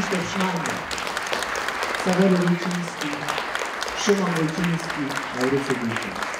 Krzysztof Szlanga, Sawery Wojciński, Szymon Wojciński, Maurycy Górczyk.